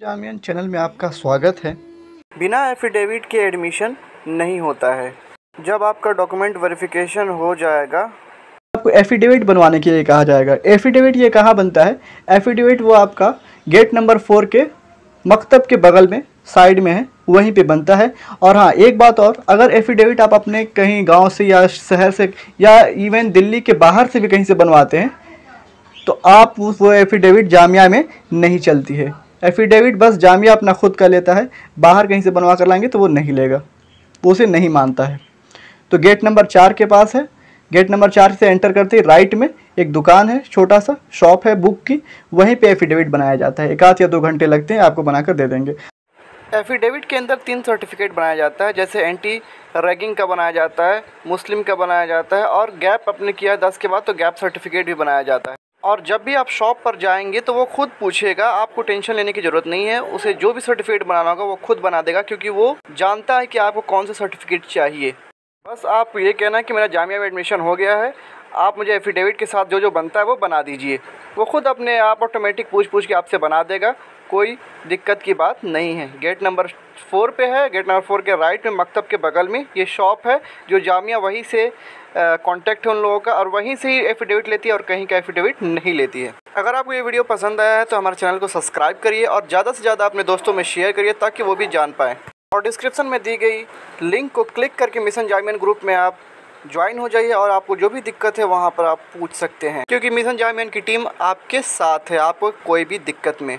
जामियन channel में आपका स्वागत है। बिना एफिडेविट के एडमिशन नहीं होता है। जब आपका डॉक्यूमेंट वेरिफिकेशन हो जाएगा। आपको एफिडेविट बनवाने के लिए कहा जाएगा। एफिडेविट ये कहाँ बनता है? एफिडेविट वो आपका गेट नंबर फोर के मकतब के बगल में साइड में है वहीं पे बनता है। और हाँ एक बात और अगर एफिडेविट आप अपने कहीं गाँव से या शहर से या इवन दिल्ली के बाहर से भी कहीं से बनवाते हैं तो आप वो एफिडेविट जामिया में नहीं चलती है। एफिडेविट बस जामिया अपना खुद का लेता है, बाहर कहीं से बनवा कर लाएँगे तो वो नहीं लेगा। वो उसे नहीं मानता है। तो गेट नंबर चार के पास है। गेट नंबर चार से एंटर करते ही राइट में एक दुकान है, छोटा सा शॉप है बुक की, वहीं पे एफिडेविट बनाया जाता है। एक आध या दो घंटे लगते हैं, आपको बनाकर दे देंगे। एफिडेविट के अंदर तीन सर्टिफिकेट बनाया जाता है, जैसे एंटी रैगिंग का बनाया जाता है मुस्लिम का बनाया जाता है, और गैप अपने किया दस के बाद तो गैप सर्टिफिकेट भी बनाया जाता है। और जब भी आप शॉप पर जाएँगे तो वो खुद पूछेगा, आपको टेंशन लेने की ज़रूरत नहीं है, उसे जो भी सर्टिफिकेट बनाना होगा वो खुद बना देगा क्योंकि वो जानता है कि आपको कौन सा सर्टिफिकेट चाहिए। बस आप ये कहना कि मेरा जामिया में एडमिशन हो गया है आप मुझे एफिडेविट के साथ जो जो बनता है वो बना दीजिए। वो खुद अपने आप ऑटोमेटिक पूछ पूछ के आपसे बना देगा। कोई दिक्कत की बात नहीं है। गेट नंबर फोर पे है। गेट नंबर फोर के राइट में, मकतब के बगल में ये शॉप है, जो जामिया वहीं से कांटेक्ट है उन लोगों का और वहीं से ही एफिडेविट लेती है और कहीं का एफिडेविट नहीं लेती है। अगर आपको ये वीडियो पसंद आया है तो हमारे चैनल को सब्सक्राइब करिए और ज़्यादा से ज़्यादा अपने दोस्तों में शेयर करिए ताकि वो भी जान पाएँ। और डिस्क्रिप्शन में दी गई लिंक को क्लिक करके मिशन जामियन ग्रुप में आप ज्वाइन हो जाइए और आपको जो भी दिक्कत है वहाँ पर आप पूछ सकते हैं। क्योंकि मिशन जामियन की टीम आपके साथ है आपको कोई भी दिक्कत में।